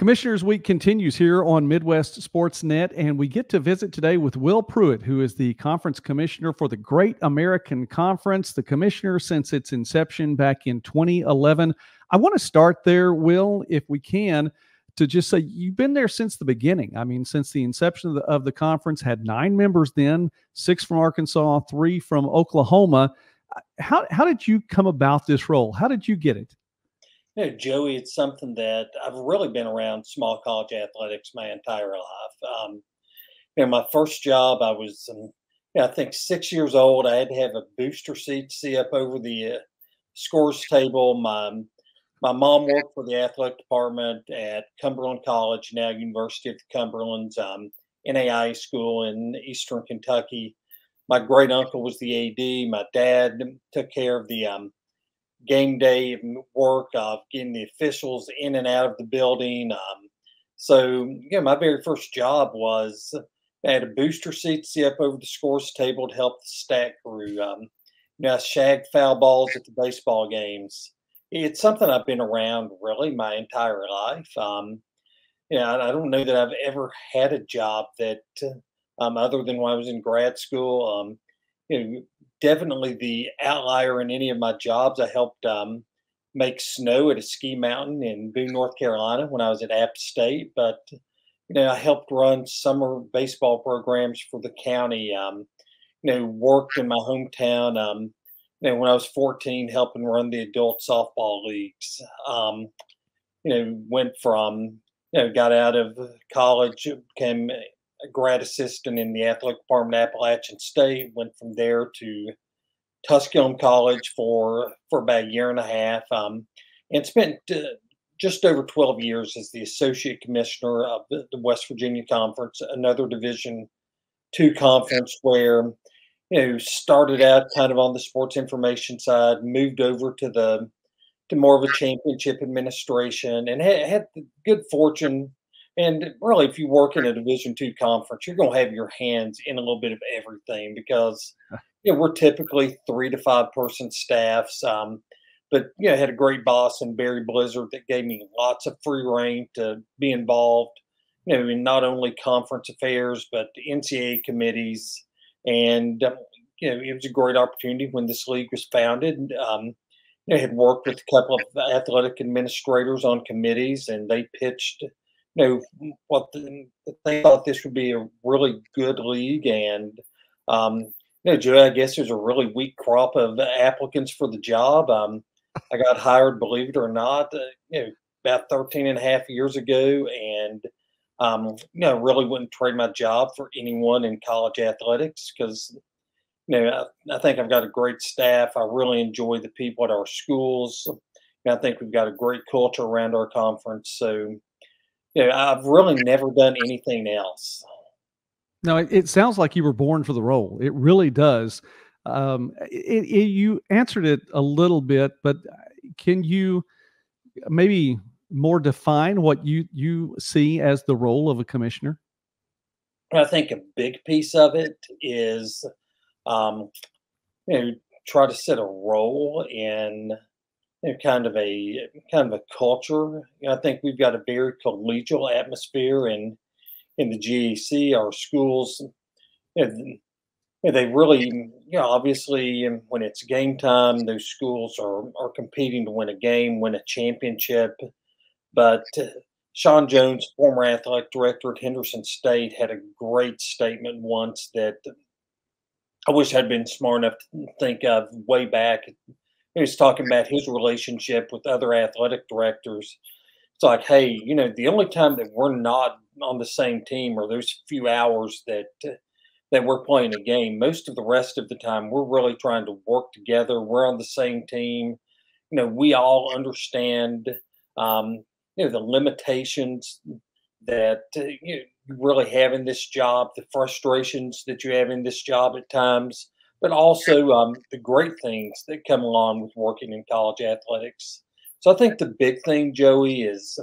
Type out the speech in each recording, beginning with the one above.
Commissioners Week continues here on Midwest Sports Net, and we get to visit today with Will Prewitt, who is the conference commissioner for the Great American Conference, the commissioner since its inception back in 2011. I want to start there, Will, if we can, to just say you've been there since the beginning. I mean, since the inception of the, of the conference, had nine members then, six from Arkansas, three from Oklahoma. How, how did you come about this role? How did you get it? You know, Joey, it's something that I've really been around small college athletics my entire life. Um, you know, my first job, I was, um, you know, I think six years old. I had to have a booster seat to see up over the uh, scores table. My my mom worked for the athletic department at Cumberland College, now University of the Cumberlands, um, NAIA school in Eastern Kentucky. My great uncle was the AD. My dad took care of the um, game day work of getting the officials in and out of the building. Um, so, yeah, my very first job was I had a booster seat see up over the scores table to help the stat crew. Um, you know, I shagged foul balls at the baseball games. It's something I've been around really my entire life. Um, yeah, I don't know that I've ever had a job that, um, other than when I was in grad school, um, you know, definitely the outlier in any of my jobs. I helped um, make snow at a ski mountain in Boone, North Carolina when I was at App State. But you know, I helped run summer baseball programs for the county. Um, you know, worked in my hometown. Um, you know, when I was 14, helping run the adult softball leagues. Um, you know, went from you know, got out of college, became a grad assistant in the athletic department at Appalachian State. Went from there to Tusculum College for for about a year and a half, um, and spent uh, just over 12 years as the associate commissioner of the, the West Virginia Conference, another Division two conference where you know started out kind of on the sports information side, moved over to the to more of a championship administration, and had, had the good fortune and really, if you work in a Division two conference, you're going to have your hands in a little bit of everything because you know we're typically three to five person staffs. Um, but you know, I had a great boss in Barry Blizzard that gave me lots of free rein to be involved. You know, in not only conference affairs but the NCAA committees, and um, you know, it was a great opportunity when this league was founded. Um, you know, I had worked with a couple of athletic administrators on committees, and they pitched you know what the, they thought this would be a really good league, and um, you know, Joe, I guess there's a really weak crop of applicants for the job. Um, I got hired, believe it or not, uh, you know, about 13 and a half years ago, and um, you know, really wouldn't trade my job for anyone in college athletics because you know, I, I, think I've got a great staff. I really enjoy the people at our schools. I think we've got a great culture around our conference. So, you know, I've really never done anything else. No, it, it sounds like you were born for the role. It really does. Um, it, it, you answered it a little bit, but can you maybe more define what you you see as the role of a commissioner? I think a big piece of it is, um, you know, try to set a role in you know, kind of a kind of a culture. You know, I think we've got a very collegial atmosphere in in the GAC. Our schools, you know, they really, you know, obviously when it's game time, those schools are are competing to win a game, win a championship. But uh, Sean Jones, former athletic director at Henderson State, had a great statement once that I wish I'd been smart enough to think of way back he was talking about his relationship with other athletic directors. It's like, hey, you know, the only time that we're not on the same team are those few hours that that we're playing a game. Most of the rest of the time, we're really trying to work together. We're on the same team. You know, we all understand, um, you know, the limitations that uh, you really have in this job, the frustrations that you have in this job at times but also um, the great things that come along with working in college athletics. So I think the big thing, Joey, is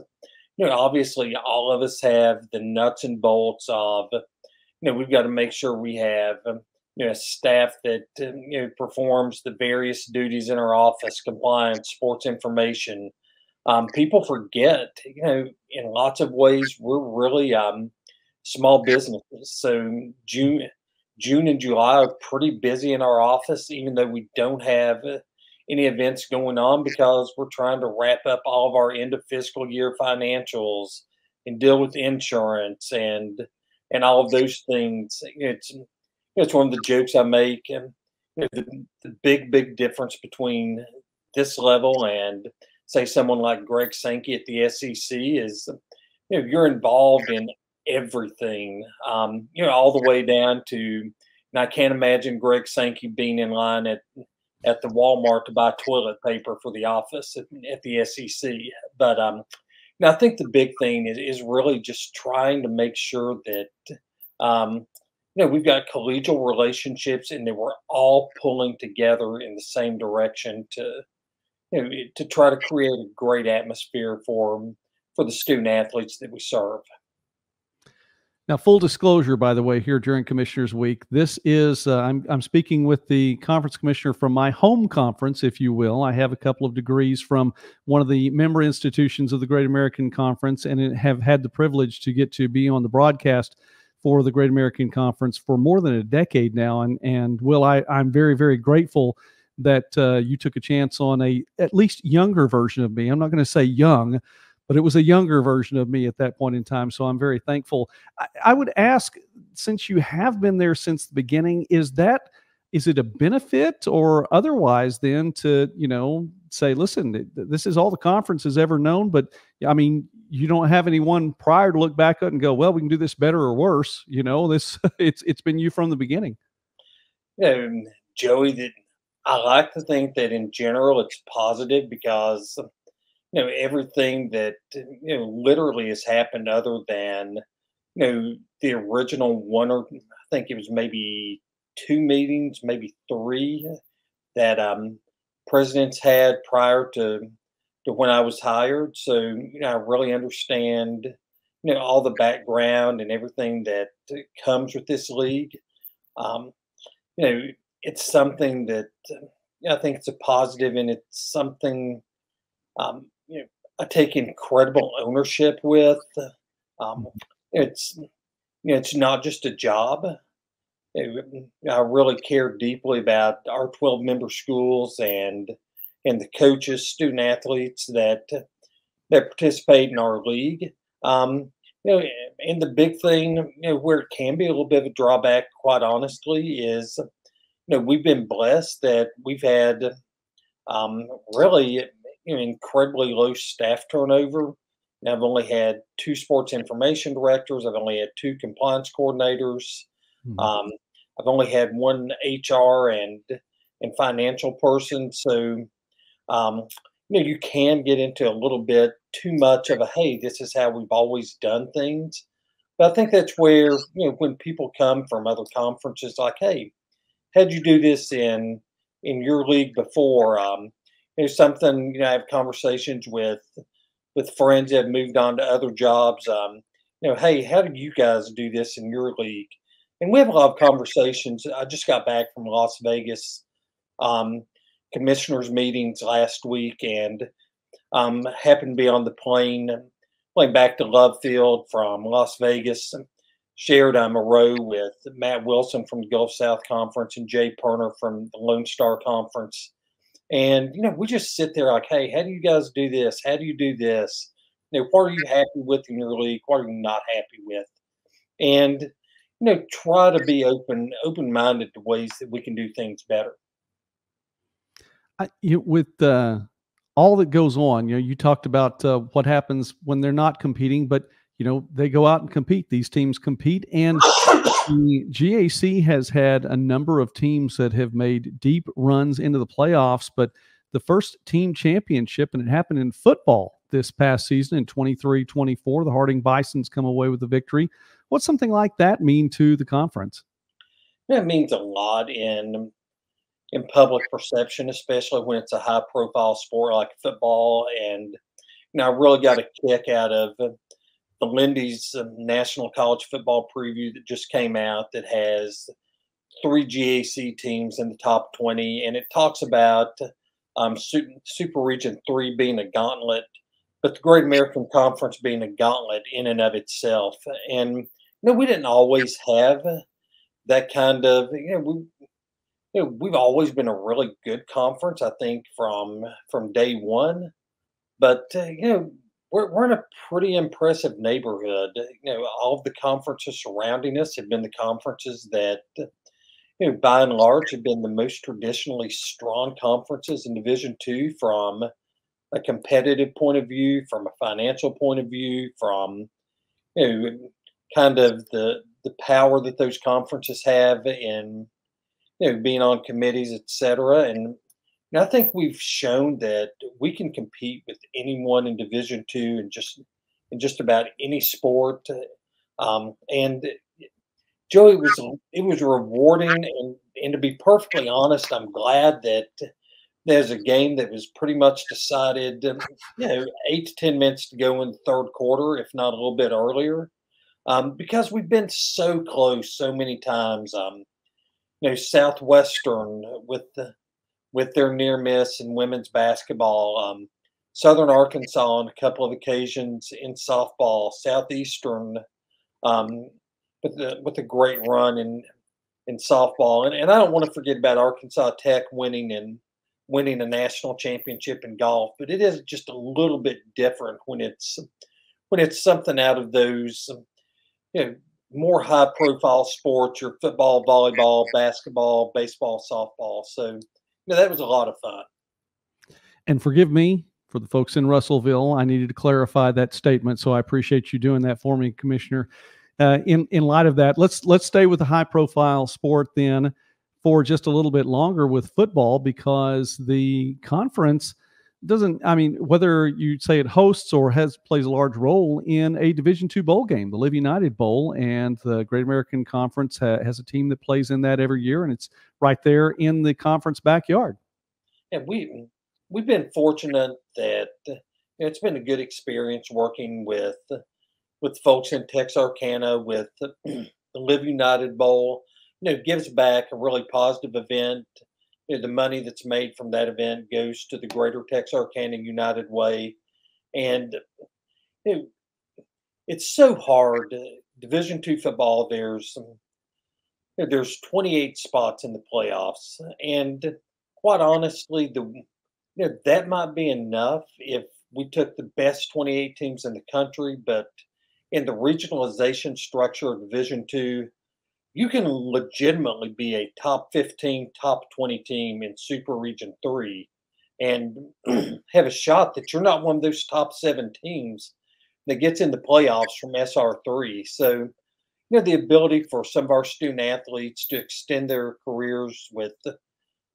you know obviously all of us have the nuts and bolts of you know we've got to make sure we have um, you know staff that um, you know performs the various duties in our office, compliance, sports information. um, people forget, you know, in lots of ways, we're really um, small businesses. So June, June and July are pretty busy in our office, even though we don't have uh, any events going on because we're trying to wrap up all of our end of fiscal year financials and deal with insurance and and all of those things. It's it's one of the jokes I make, and you know, the, the big big difference between this level and say someone like Greg Sankey at the SEC is you know you're involved in everything, um, you know, all the way down to. And I can't imagine Greg Sankey being in line at at the Walmart to buy toilet paper for the office at, at the SEC. But um, I think the big thing is, is really just trying to make sure that um, you know we've got collegial relationships and that we're all pulling together in the same direction to you know to try to create a great atmosphere for for the student athletes that we serve. Now, full disclosure, by the way, here during Commissioners Week, this is uh, I'm I'm speaking with the conference commissioner from my home conference, if you will. I have a couple of degrees from one of the member institutions of the Great American Conference, and have had the privilege to get to be on the broadcast for the Great American Conference for more than a decade now. And and Will, I I'm very very grateful that uh, you took a chance on a at least younger version of me. I'm not going to say young but it was a younger version of me at that point in time. So I'm very thankful. I, I, would ask, since you have been there since the beginning, is that is it a benefit or otherwise then to you know say, listen, this is all the conference has ever known, but I mean, you don't have anyone prior to look back at and go, well, we can do this better or worse. You know, this it's it's been you from the beginning. Yeah, Joey, that I like to think that in general it's positive because you know everything that you know literally has happened other than you know the original one or I think it was maybe two meetings, maybe three that um, presidents had prior to to when I was hired. So you know I really understand you know all the background and everything that comes with this league. Um, you know it's something that I think it's a positive and it's something um, you know, I take incredible ownership with. Um, it's it's not just a job. It, I really care deeply about our 12 member schools and and the coaches, student athletes that that participate in our league. Um, you know, and the big thing, you know, where it can be a little bit of a drawback, quite honestly, is you know we've been blessed that we've had um, really incredibly low staff turnover. And I've only had two sports information directors. I've only had two compliance coordinators. Mm-hmm. Um, I've only had one HR and and financial person. So, um, you know, you can get into a little bit too much of a hey, this is how we've always done things. But I think that's where you know when people come from other conferences, like, hey, how'd you do this in in your league before? Um, it's something you know I have conversations with with friends that have moved on to other jobs. Um, you know, hey, how do you guys do this in your league? And we have a lot of conversations. I just got back from Las Vegas um, commissioners meetings last week, and um, happened to be on the plane playing back to Love Field from Las Vegas. And shared um, a row with Matt Wilson from the Gulf South Conference and Jay Poerner from the Lone Star Conference. And you know, we just sit there like, hey, how do you guys do this? How do you do this? You know, what are you happy with in your league? What are you not happy with? And you know, try to be open, open minded to ways that we can do things better. I, you, with uh, all that goes on, you know, you talked about uh, what happens when they're not competing, but you know, they go out and compete. These teams compete, and the GAC has had a number of teams that have made deep runs into the playoffs, but the first team championship, and it happened in football this past season in 23 24. The Harding Bisons come away with the victory. What's something like that mean to the conference? It means a lot in in public perception, especially when it's a high profile sport like football. And you know, I really got a kick out of the Lindy's um, National College Football Preview that just came out that has three GAC teams in the top 20, and it talks about um, Super Region 3 being a gauntlet but the Great American Conference being a gauntlet in and of itself. And you know, we didn't always have that kind of you know we you know, we've always been a really good conference, I think, from from day one. But uh, you know, we're we're in a pretty impressive neighborhood. You know, all of the conferences surrounding us have been the conferences that, uh, you know, by and large, have been the most traditionally strong conferences in Division Two from a competitive point of view, from a financial point of view, from you know, kind of the the power that those conferences have in you know being on committees, et cetera. And I think we've shown that we can compete with anyone in Division Two and just in just about any sport. Um, and Joey was it was rewarding, and and to be perfectly honest, I'm glad that there's a game that was pretty much decided, um, you know, eight to ten minutes to go in the third quarter, if not a little bit earlier, um, because we've been so close so many times. Um, you know, Southwestern with the with their near miss in women's basketball. Um, Southern Arkansas on a couple of occasions in softball. Southeastern um, with the with a great run in in softball, and, and I don't want to forget about Arkansas Tech winning and winning a national championship in golf. But it is just a little bit different when it's when it's something out of those you know more high profile sports, your football, volleyball, basketball, baseball, softball. So, know, that was a lot of fun. And forgive me for the folks in Russellville. I needed to clarify that statement, so I appreciate you doing that for me, Commissioner. Uh, in in light of that, let's let's stay with the high profile sport then for just a little bit longer with football because the conference doesn't i mean whether you say it hosts or has plays a large role in a division two bowl game the live united bowl and the great american conference ha- has a team that plays in that every year and it's right there in the conference backyard. And we we've been fortunate that it's been a good experience working with with folks in texarkana with the live united bowl. You know gives back a really positive event you know, the money that's made from that event goes to the Greater Texarkana United Way, and it's so hard. Uh, Division two football, there's um, know, there's 28 spots in the playoffs, and quite honestly, the you know, that might be enough if we took the best 28 teams in the country, but in the regionalization structure of Division two, you can legitimately be a top 15, top 20 team in Super Region 3 and have a shot that you're not one of those top seven teams that gets in the playoffs from SR3. So, you know, the ability for some of our student athletes to extend their careers with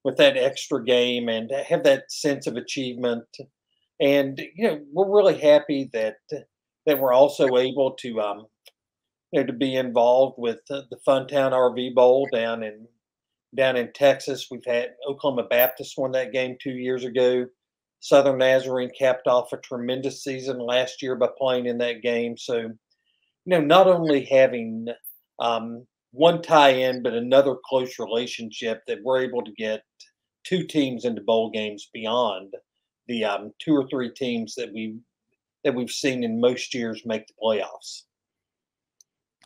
with that extra game and have that sense of achievement. And, you know, we're really happy that that we're also able to um, know, to be involved with the, the Funtown RV Bowl down in down in Texas. We've had Oklahoma Baptist won that game two years ago. Southern Nazarene capped off a tremendous season last year by playing in that game. So, you know, not only having um, one tie-in, but another close relationship that we're able to get two teams into bowl games beyond the um, two or three teams that we that we've seen in most years make the playoffs.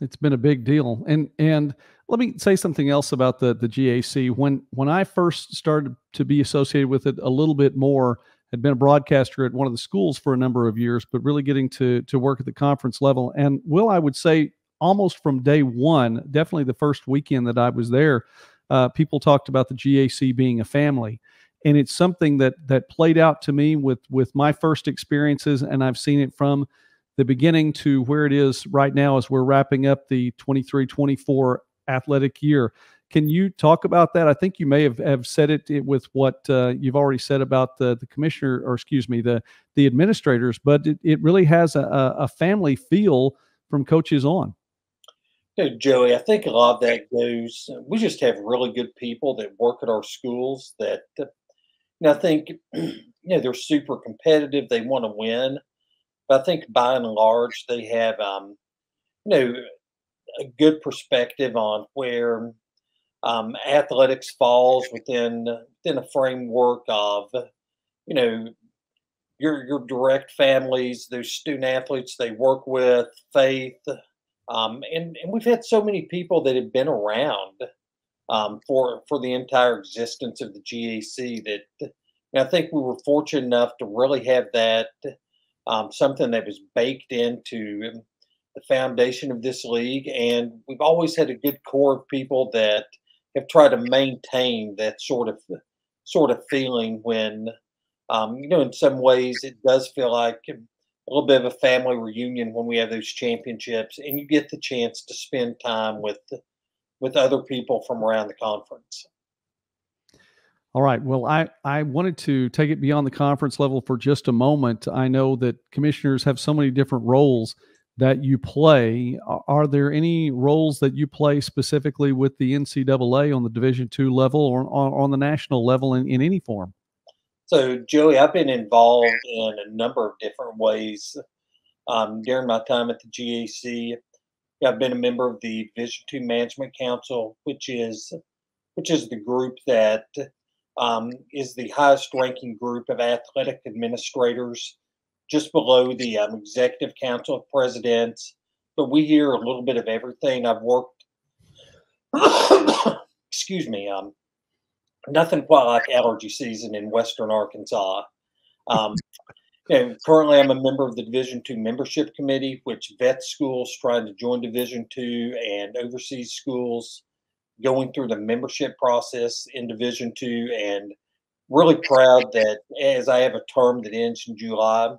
It's been a big deal. And and let me say something else about the the GAC. When when I first started to be associated with it a little bit more, had been a broadcaster at one of the schools for a number of years, but really getting to to work at the conference level. And Will, I would say almost from day one, definitely the first weekend that I was there, uh, people talked about the GAC being a family. And it's something that that played out to me with with my first experiences, and I've seen it from the beginning to where it is right now as we're wrapping up the 23 24 athletic year. Can you talk about that? I think you may have, have said it with what uh, you've already said about the, the commissioner, or excuse me, the, the administrators, but it, it really has a, a family feel from coaches on. Hey, Joey, I think a lot of that goes, we just have really good people that work at our schools that, you know, I think, you know, they're super competitive. They want to win. But I think by and large, they have, um, you know, a good perspective on where um, athletics falls within within a framework of, you know, your your direct families, those student athletes they work with, faith, um, and and we've had so many people that have been around um, for for the entire existence of the GAC that I think we were fortunate enough to really have that um, something that was baked into the foundation of this league, and we've always had a good core of people that have tried to maintain that sort of sort of feeling when um, you know in some ways it does feel like a little bit of a family reunion when we have those championships and you get the chance to spend time with with other people from around the conference all right well i i wanted to take it beyond the conference level for just a moment i know that commissioners have so many different roles that you play. Are there any roles that you play specifically with the NCAA on the Division two level or on, on the national level in, in any form? So, Joey, I've been involved in a number of different ways um, during my time at the GAC. I've been a member of the Division Two Management Council, which is which is the group that um, is the highest ranking group of athletic administrators just below the um, executive council of presidents. But we hear a little bit of everything. I've worked, excuse me, um, nothing quite like allergy season in Western Arkansas. Um, and currently, I'm a member of the Division Two membership committee, which vets schools trying to join Division Two and oversees schools going through the membership process in Division Two. And really proud that as I have a term that ends in July,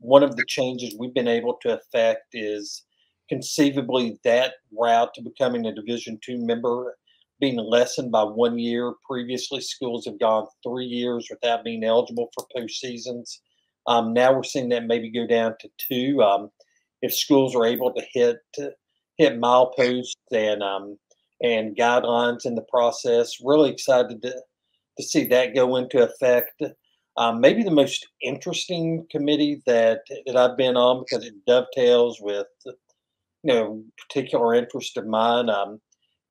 one of the changes we've been able to affect is conceivably that route to becoming a division two member being lessened by one year previously schools have gone three years without being eligible for postseasons um, now we're seeing that maybe go down to two um, if schools are able to hit hit mileposts and um, and guidelines in the process really excited to, to see that go into effect um, maybe the most interesting committee that that I've been on because it dovetails with you know particular interest of mine. Um,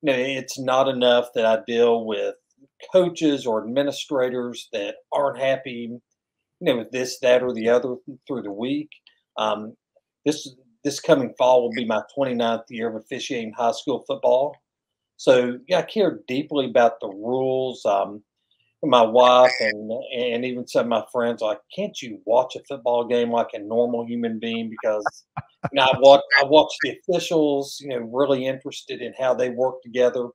you know, it's not enough that I deal with coaches or administrators that aren't happy, you know, with this, that, or the other through the week. Um, this this coming fall will be my 29th year of officiating high school football. So yeah, I care deeply about the rules. Um, my wife and and even some of my friends like, can't you watch a football game like a normal human being? Because you know, I watch I watch the officials, you know, really interested in how they work together.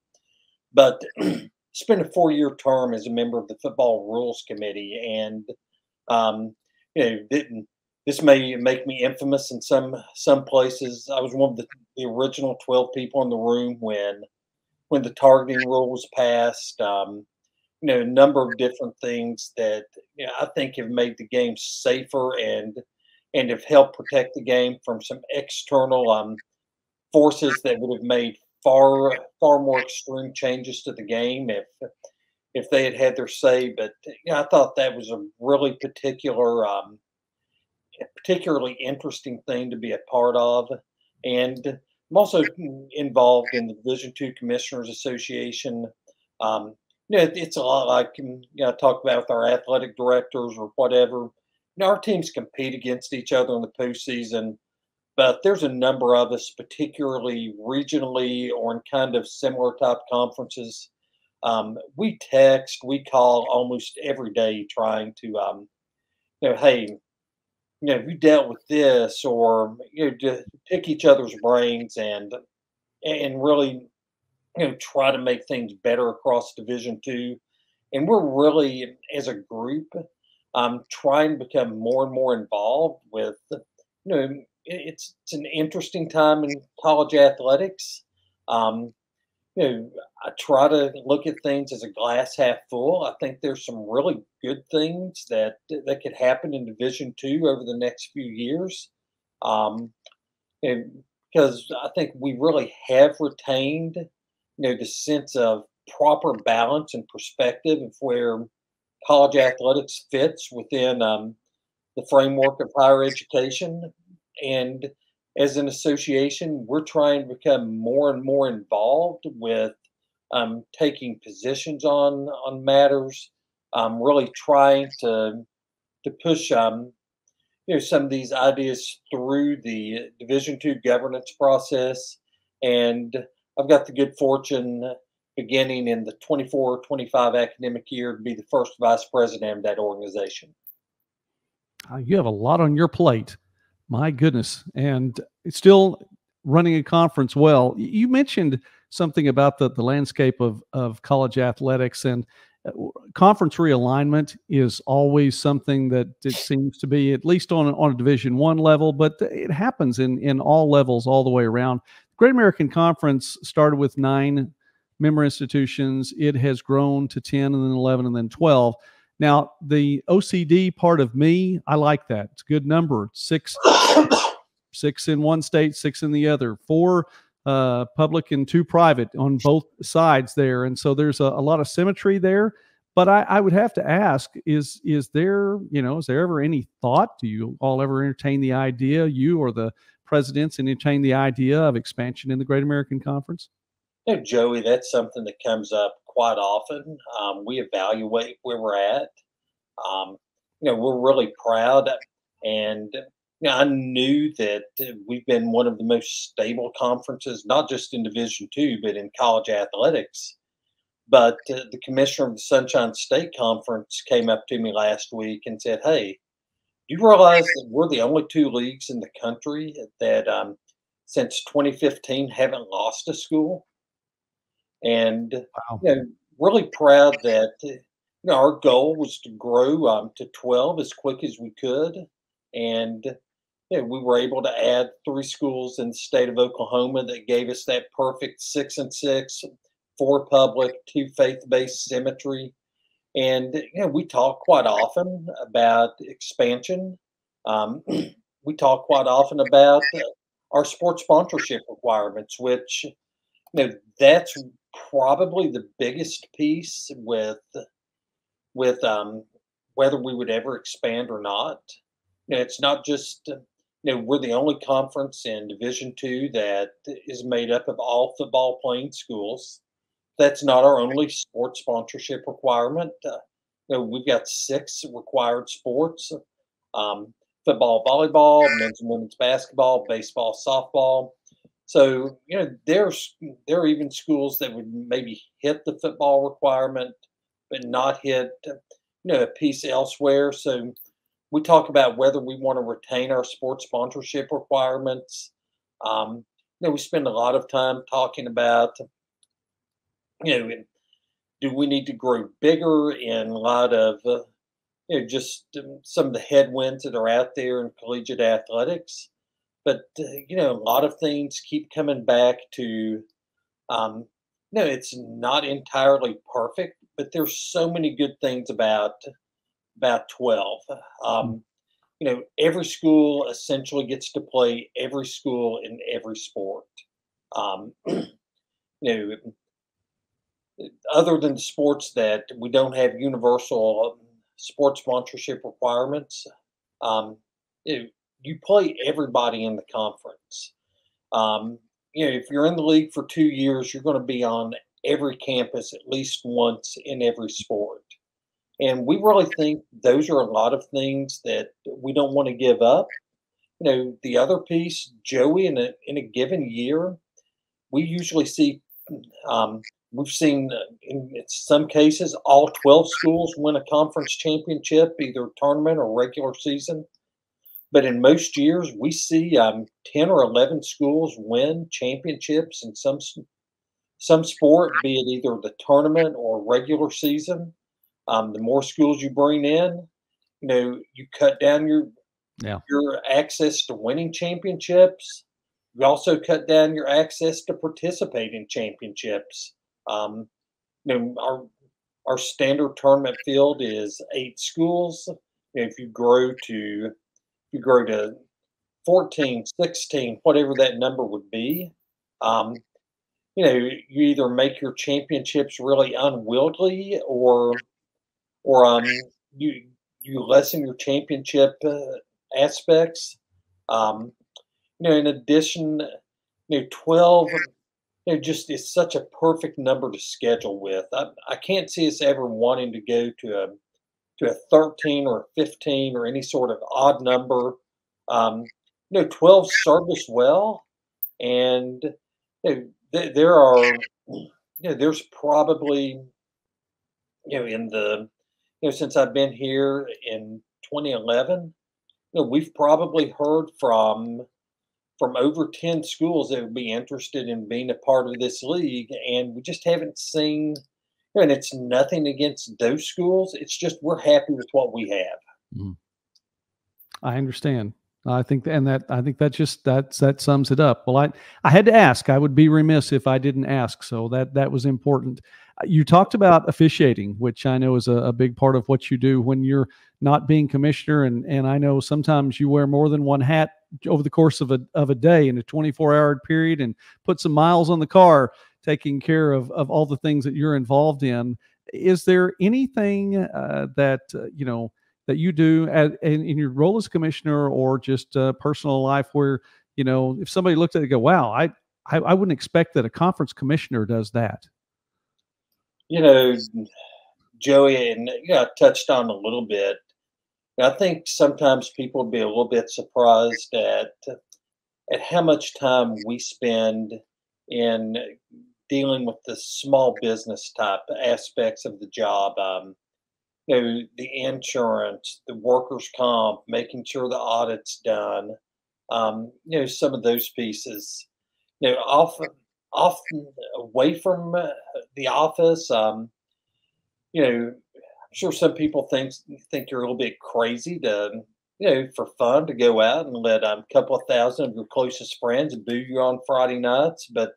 But spent a four year term as a member of the football rules committee, and um, you know, didn't this may make me infamous in some some places. I was one of the, the original twelve people in the room when when the targeting rule was passed. Um, you know, a number of different things that you know, I think have made the game safer and and have helped protect the game from some external um, forces that would have made far far more extreme changes to the game if if they had had their say. But you know, I thought that was a really particular, um, particularly interesting thing to be a part of, and I'm also involved in the Division Two Commissioners Association. Um, you know, it's a lot like you know, talk about with our athletic directors or whatever. You know, our teams compete against each other in the postseason, but there's a number of us, particularly regionally or in kind of similar type conferences. Um, we text, we call almost every day trying to, um, you know, hey, you know, you dealt with this, or you know, to pick each other's brains and and really you know try to make things better across division two. And we're really as a group um, trying to become more and more involved with you know it's it's an interesting time in college athletics. Um, you know i try to look at things as a glass half full i think there's some really good things that that could happen in division two over the next few years um, and because i think we really have retained you know the sense of proper balance and perspective of where college athletics fits within um, the framework of higher education. And as an association, we're trying to become more and more involved with um, taking positions on on matters. Um, really trying to to push um, you know some of these ideas through the Division two governance process, and I've got the good fortune beginning in the 24-25 academic year to be the first vice president of that organization. Uh, you have a lot on your plate. My goodness. And still running a conference well. You mentioned something about the, the landscape of, of college athletics and uh, conference realignment is always something that it seems to be at least on, on a division one level, but it happens in, in all levels all the way around. Great American Conference started with nine member institutions. It has grown to 10 and then 11 and then 12. Now, the OCD part of me, I like that. It's a good number. Six, six in one state, six in the other. Four uh, public and two private on both sides there, and so there's a, a lot of symmetry there. But I, I, would have to ask: is is there, you know, is there ever any thought? Do you all ever entertain the idea, you or the presidents, entertain the idea of expansion in the Great American Conference? You know, Joey, that's something that comes up quite often. Um, we evaluate where we're at. Um, you know, we're really proud, and you know, I knew that we've been one of the most stable conferences, not just in Division Two, but in college athletics. But uh, the commissioner of the Sunshine State Conference came up to me last week and said, "Hey, do you realize that we're the only two leagues in the country that, um, since 2015, haven't lost a school?" And wow. you know, really proud that you know, our goal was to grow um, to 12 as quick as we could, and you know, we were able to add three schools in the state of Oklahoma that gave us that perfect six and six, four public, two faith-based symmetry. And you know, we talk quite often about expansion. Um, we talk quite often about our sports sponsorship requirements, which you know that's probably the biggest piece with with um, whether we would ever expand or not. You know, it's not just you know we're the only conference in Division Two that is made up of all football playing schools. That's not our only sports sponsorship requirement. Uh, you know, we've got six required sports: um, football, volleyball, men's and women's basketball, baseball, softball, so you know, there's there are even schools that would maybe hit the football requirement, but not hit you know a piece elsewhere. So we talk about whether we want to retain our sports sponsorship requirements. Um, you know, we spend a lot of time talking about you know, do we need to grow bigger in light of uh, you know just um, some of the headwinds that are out there in collegiate athletics? But uh, you know a lot of things keep coming back to um no it's not entirely perfect but there's so many good things about about 12 hmm. um you know every school essentially gets to play every school in every sport um you know other than sports that we don't have universal um, sports sponsorship requirements um, you know, you play everybody in the conference. Um, you know, if you're in the league for two years, you're going to be on every campus at least once in every sport. And we really think those are a lot of things that we don't want to give up. You know, the other piece, Joey, in a in a given year, we usually see um, we've seen uh, in some cases all 12 schools win a conference championship, either tournament or regular season. But in most years, we see um, 10 or 11 schools win championships in some some sport, be it either the tournament or regular season. Um, the more schools you bring in, you know, you cut down your yeah. your access to winning championships. You also cut down your access to participate in championships. Um, you know, our our standard tournament field is eight schools. If you grow to you grow to 14, 16, whatever that number would be, um, you know, you either make your championships really unwieldy or, or um, you you lessen your championship uh, aspects. Um, you know, in addition, you know, 12, you know, just is such a perfect number to schedule with. I, I can't see us ever wanting to go to a to a 13 or 15 or any sort of odd number. Um, you know, 12 service well, and you know, there are, you know, there's probably, you know, in the, you know, since I've been here in 2011, you know, we've probably heard from from over 10 schools that would be interested in being a part of this league and we just haven't seen and it's nothing against those schools it's just we're happy with what we have. Mm-hmm. i understand. I think and that i think that just that's that sums it up. Well i i had to ask. I would be remiss if i didn't ask so that that was important. You talked about officiating, which I know is a, a, big part of what you do when you're not being commissioner. And, and I know sometimes you wear more than one hat over the course of a, of a day in a 24 hour period and put some miles on the car taking care of, of all the things that you're involved in. Is there anything uh, that, uh, you know, that you do at, in, in, your role as commissioner or just uh, personal life where, you know, if somebody looked at it go, wow, I, I, I wouldn't expect that a conference commissioner does that you know, Joey, and you know, I touched on a little bit. I think sometimes people be a little bit surprised at at how much time we spend in dealing with the small business type aspects of the job. Um, you know, the insurance, the workers' comp, making sure the audit's done. Um, you know, some of those pieces. You know, often often away from uh, the office. Um, you know, I'm sure some people think think you're a little bit crazy to, you know, for fun to go out and let um, a couple of thousand of your closest friends boo you on Friday nights. But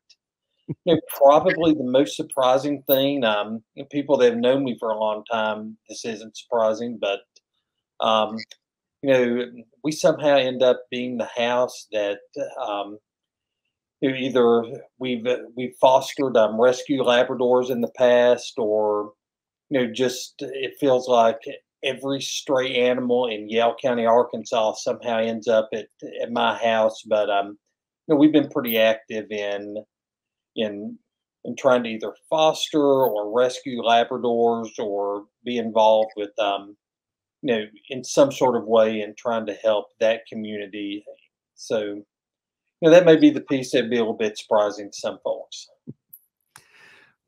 you know, probably the most surprising thing, um, people that have known me for a long time, this isn't surprising, but um, you know, we somehow end up being the house that um, either we've we've fostered um, rescue Labradors in the past, or you know, just it feels like every stray animal in Yell County, Arkansas, somehow ends up at at my house. But um, you know, we've been pretty active in in in trying to either foster or rescue Labradors or be involved with um, you know, in some sort of way in trying to help that community. So you know, that may be the piece that'd be a little bit surprising to some folks.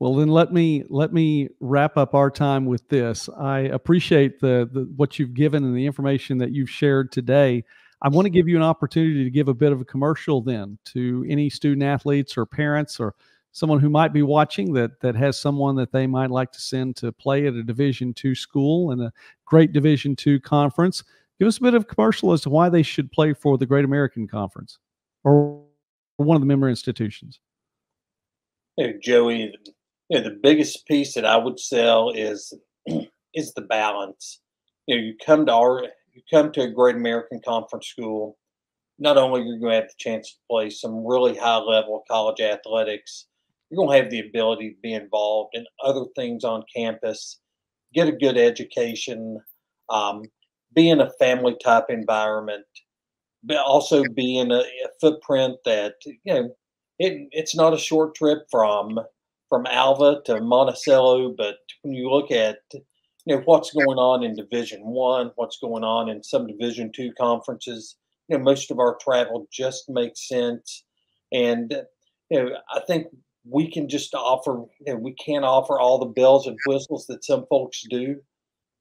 Well, then let me let me wrap up our time with this. I appreciate the, the what you've given and the information that you've shared today. I want to give you an opportunity to give a bit of a commercial then to any student athletes or parents or someone who might be watching that that has someone that they might like to send to play at a Division two school and a great Division two conference. Give us a bit of commercial as to why they should play for the Great American Conference or one of the member institutions? Hey, Joey, you know, the biggest piece that I would sell is is the balance. You know, you come to our you come to a great American conference school, not only you're going to have the chance to play some really high level college athletics, you're going to have the ability to be involved in other things on campus, get a good education, um, be in a family type environment, but also be in a, a footprint that you know it, it's not a short trip from from Alva to Monticello, but when you look at you know what's going on in Division One, what's going on in some Division Two conferences, you know most of our travel just makes sense, and you know I think we can just offer you know we can't offer all the bells and whistles that some folks do,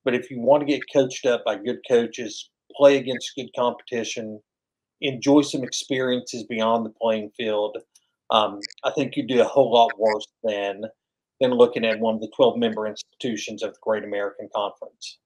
but if you want to get coached up by good coaches, play against good competition, enjoy some experiences beyond the playing field, um, I think you do a whole lot worse than than looking at one of the 12 member institutions of the Great American Conference.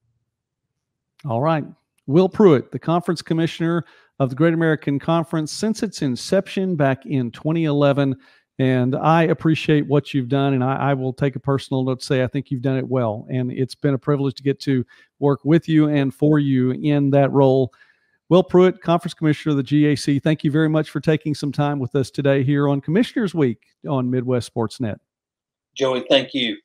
All right. Will Prewitt, the conference commissioner of the Great American Conference since its inception back in 2011. And I appreciate what you've done. And I, I, will take a personal note to say I think you've done it well. And it's been a privilege to get to work with you and for you in that role Will Prewitt, Conference Commissioner of the GAC, thank you very much for taking some time with us today here on Commissioners Week on Midwest Sports Net. Joey, thank you.